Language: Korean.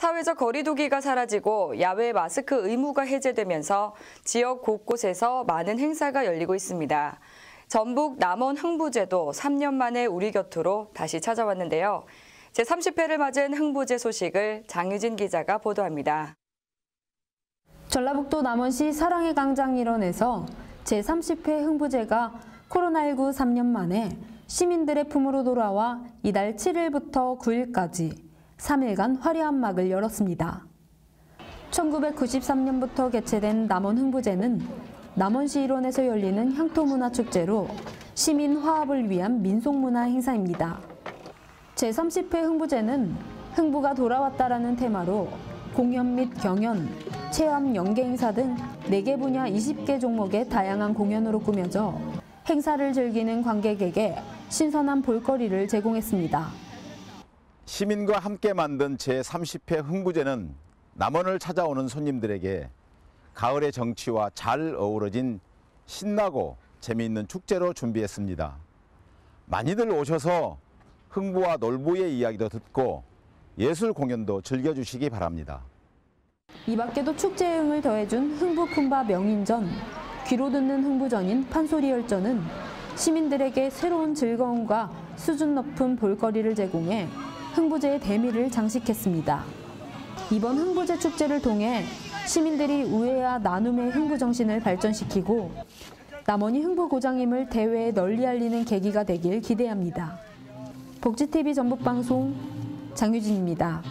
사회적 거리두기가 사라지고 야외 마스크 의무가 해제되면서 지역 곳곳에서 많은 행사가 열리고 있습니다. 전북 남원 흥부제도 3년 만에 우리 곁으로 다시 찾아왔는데요. 제30회를 맞은 흥부제 소식을 장유진 기자가 보도합니다. 전라북도 남원시 사랑의 광장 일원에서 제30회 흥부제가 코로나19 3년 만에 시민들의 품으로 돌아와 이달 7일부터 9일까지 3일간 화려한 막을 열었습니다. 1993년부터 개최된 남원 흥부제는 남원시 일원에서 열리는 향토문화축제로 시민 화합을 위한 민속문화 행사입니다. 제30회 흥부제는 흥부가 돌아왔다라는 테마로 공연 및 경연, 체험, 연계 행사 등 4개 분야 20개 종목의 다양한 공연으로 꾸며져 행사를 즐기는 관객에게 신선한 볼거리를 제공했습니다. 시민과 함께 만든 제30회 흥부제는 남원을 찾아오는 손님들에게 가을의 정취와 잘 어우러진 신나고 재미있는 축제로 준비했습니다. 많이들 오셔서 흥부와 놀부의 이야기도 듣고 예술 공연도 즐겨주시기 바랍니다. 이 밖에도 축제의 흥을 더해준 흥부 품바 명인전, 귀로 듣는 흥부전인 판소리 열전은 시민들에게 새로운 즐거움과 수준 높은 볼거리를 제공해 흥부제의 대미를 장식했습니다. 이번 흥부제 축제를 통해 시민들이 우애와 나눔의 흥부 정신을 발전시키고 남원이 흥부 고장임을 대외에 널리 알리는 계기가 되길 기대합니다. 복지TV 전북방송 장유진입니다.